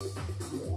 Thank you.